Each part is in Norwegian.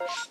you.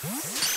Huh?